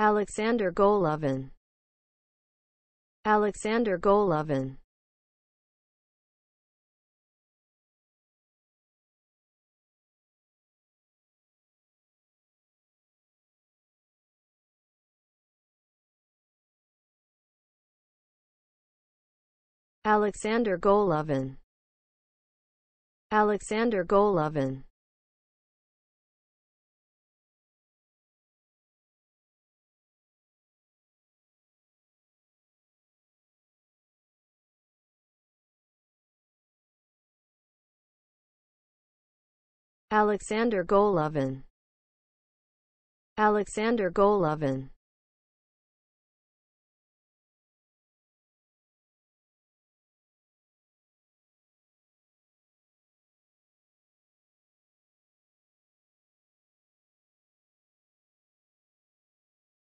Alexander Golovin. Alexander Golovin. Alexander Golovin. Alexander Golovin Alexander Golovin. Alexander Golovin